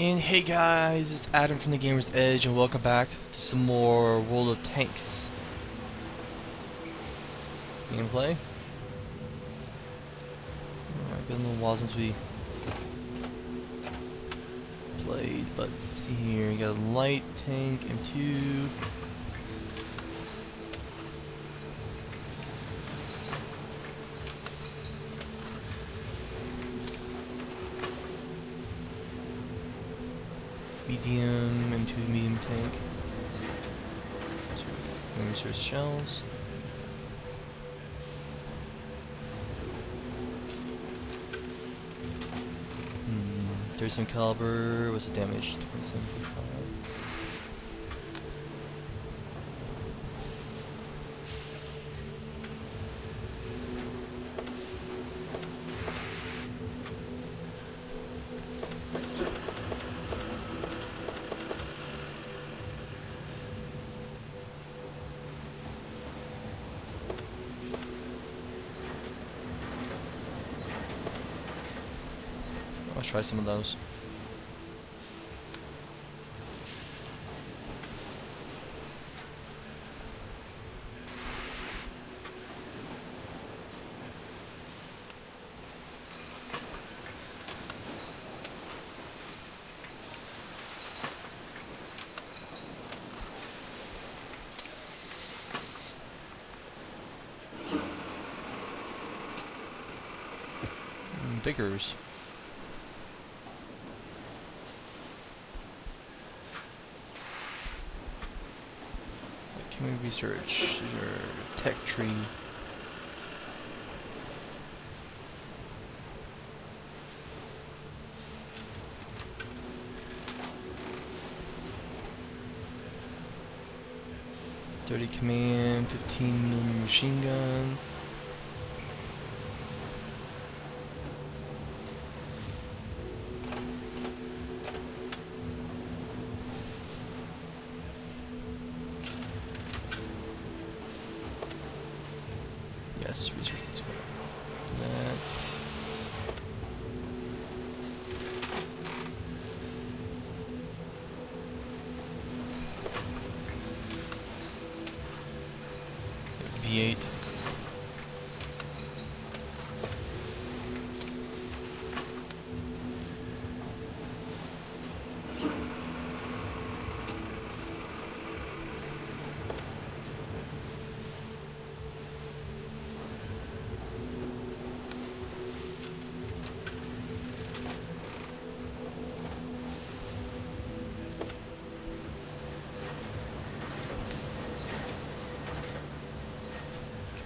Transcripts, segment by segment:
And hey guys, it's Adam from the Gamer's Edge, and welcome back to some more World of Tanks gameplay. Alright, been a little while since we played, but let's see here. We got a light tank, M2. Medium into medium tank. So, research shells. Hmm, 37 caliber. What's the damage? 27.5. try some of those. Mm, Vickers. Can we research your tech tree? Thirty command, fifteen machine gun. V8.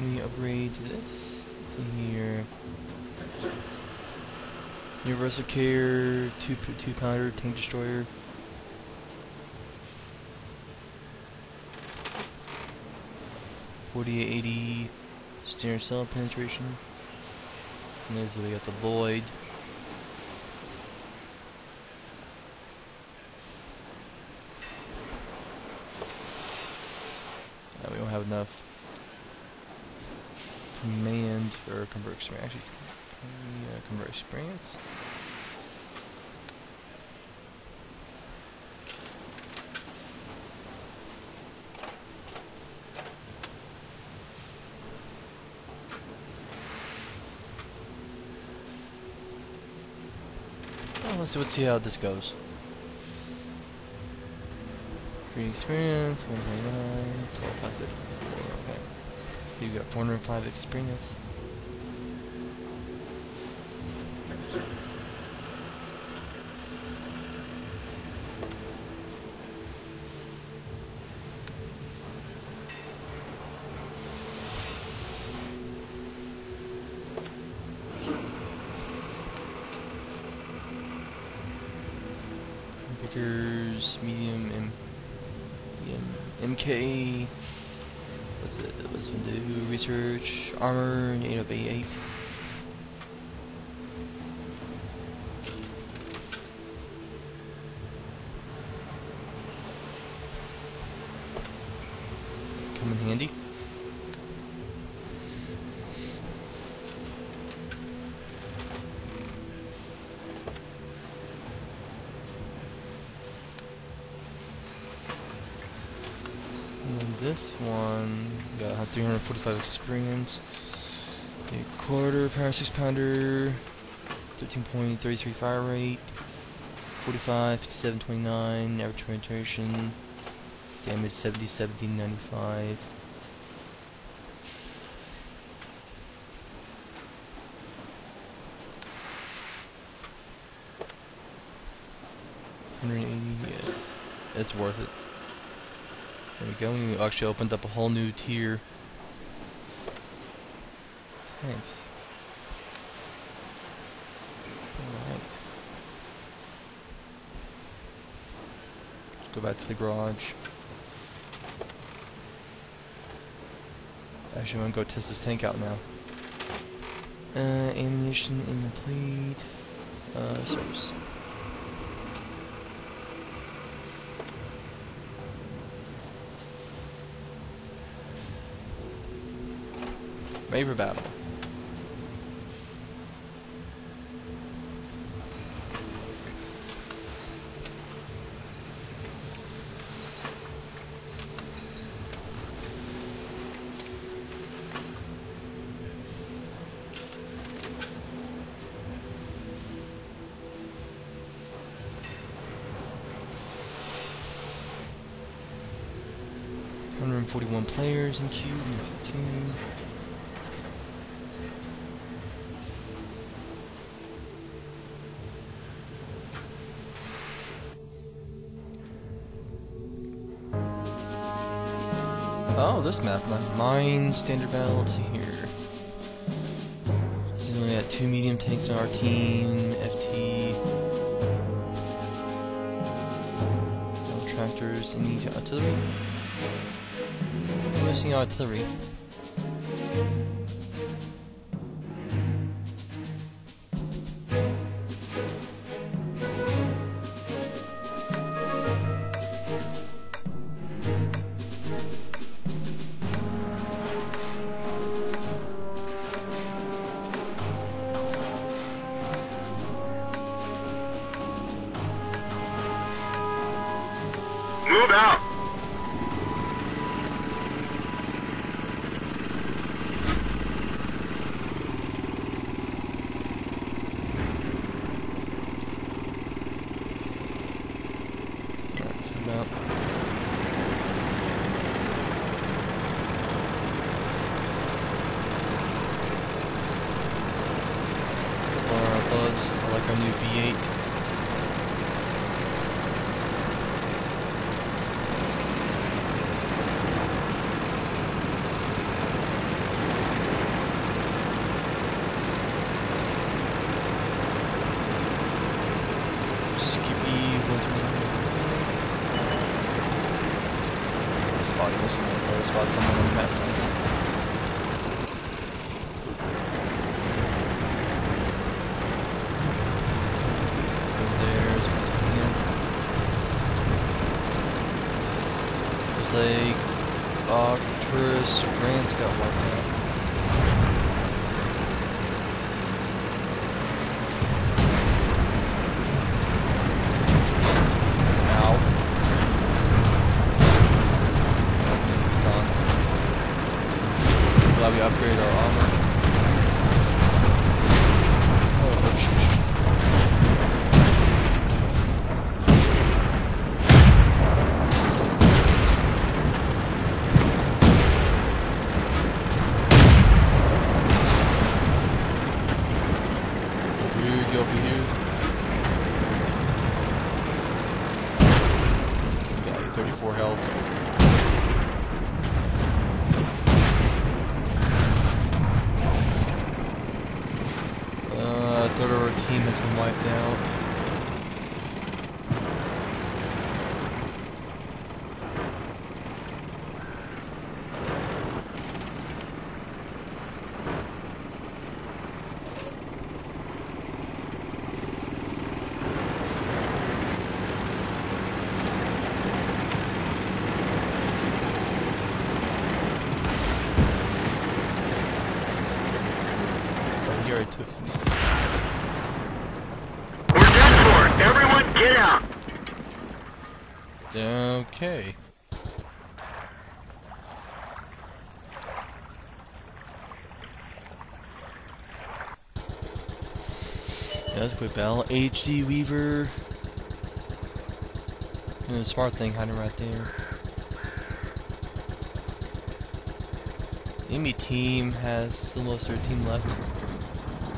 Can we upgrade to this? Let's see here. Universal Care, two two pounder tank destroyer. Forty eight eighty steering cell penetration. And there's we got the Loyd. Yeah, we don't have enough command or convert experience. Actually, uh, convert experience. Let's see. Let's see how this goes. Free experience, 129, 12, okay. You got 405 experience. Armor, 8 of 8. Come in handy. 345 experience. Quarter power six pounder, 13.33 fire rate, 45, 57, 29 average penetration, damage 70, 70, 95. Hundred eighty, yes, it's worth it. There we go. We actually opened up a whole new tier. Tanks. Alright. Go back to the garage. Actually, I'm gonna go test this tank out now. Uh, ammunition incomplete. Uh. Ready for battle. Hundred and forty-one players in queue, fifteen. Oh, this map. my- Mine, standard battle, see here. This is only got two medium tanks on our team, FT. No tractors, any artillery? Missing artillery. Alright, let's our buzz. I like our new V8. Spot or spot someone on the map nice. Over there as far as we can. Looks like Arcturus Rance got wiped out. Upgraded our armor. Team has been wiped out. Already took some. Everyone get out! Okay. That's a quick battle. HD Weaver. And the smart thing hiding right there. The enemy team has almost 13 left.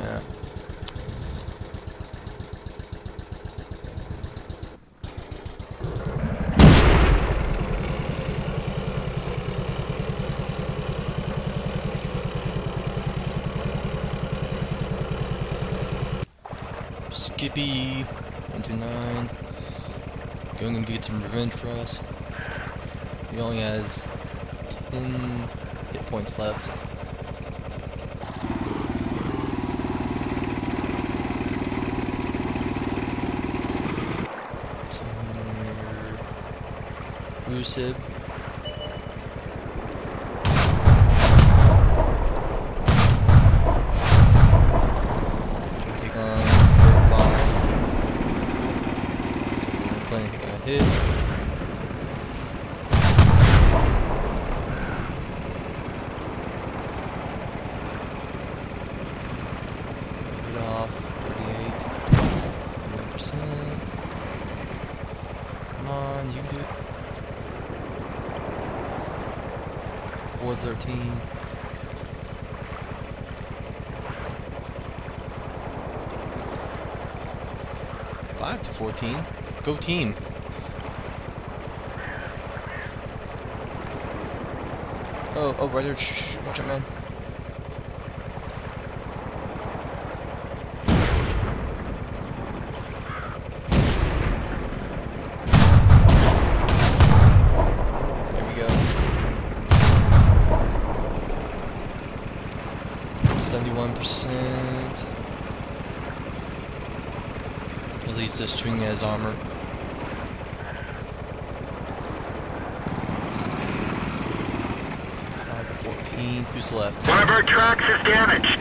Yeah. Going to get some revenge for us. He only has ten hit points left. Musib. Take on five. Playing got hit. Hit off. 38. 71%. Come on, you can do it. 413. Five to fourteen. Go team. Oh, oh, right there. Shh, shh, watch out, man. There we go. Seventy-one percent. At least this string has armor. Five to fourteen. Who's left? One of our tracks is damaged.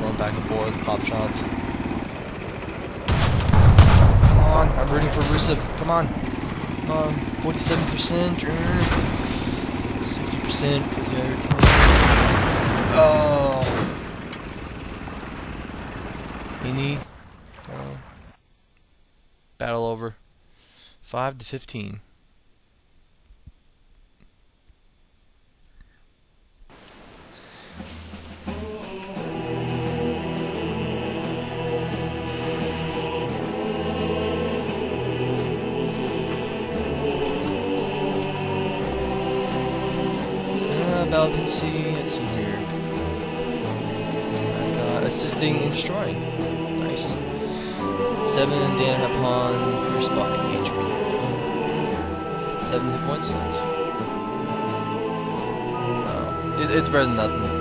Going back and forth, pop shots. Come on, I'm rooting for Rusev. Come on. On, 47%. 60% for the other team. Oh. Any. Oh. Battle over. 5 to 15. Uh, Battlefield let's see here. I got assisting and destroying. Nice. Seven damage upon your spotting HP. Seven hit points? That's... It, it's better than nothing.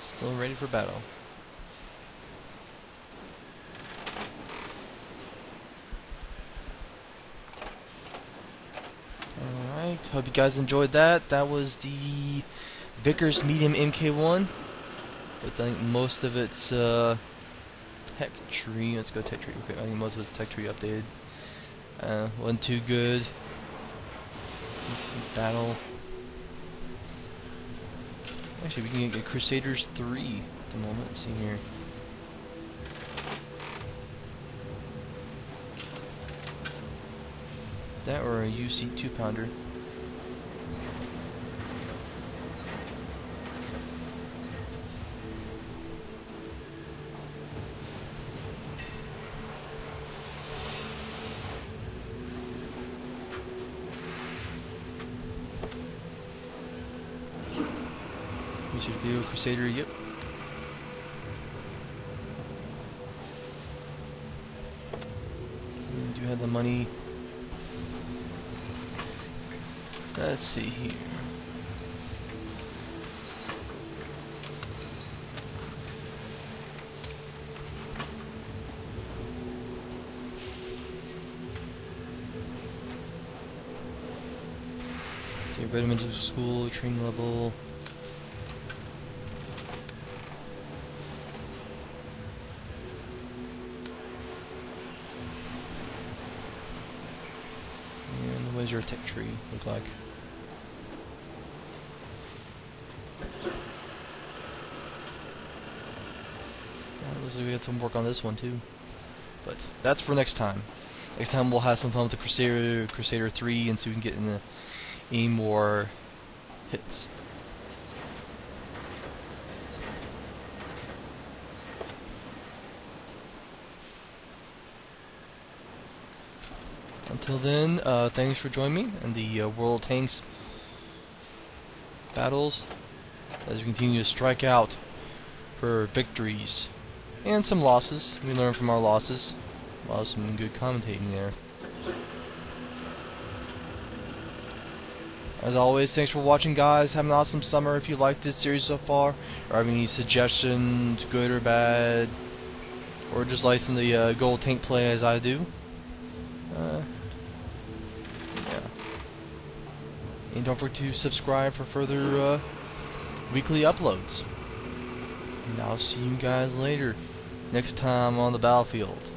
Still ready for battle. Alright, hope you guys enjoyed that. That was the Vickers Medium MK1. But I think most of it's uh, tech tree. Let's go tech tree quick. I think most of it's tech tree updated. Uh, wasn't too good. Battle. Actually, we can get Crusaders 3 at the moment. Let's see here. That or a UC 2 pounder. Should do a Crusader, yep. We do have the money. Let's see here. Okay, Regimental School, training level. Tech tree look like? Looks like we got some work on this one too. But that's for next time. Next time we'll have some fun with the Crusader Crusader 3 and see if we can get in the, any more hits. Until then, uh, thanks for joining me in the uh, World Tanks battles as we continue to strike out for victories and some losses. We learn from our losses. Of some good commentating there. As always, thanks for watching, guys. Have an awesome summer. If you liked this series so far, or have any suggestions, good or bad, or just like some of the uh, gold tank play as I do, And don't forget to subscribe for further uh, weekly uploads. And I'll see you guys later, next time on the battlefield.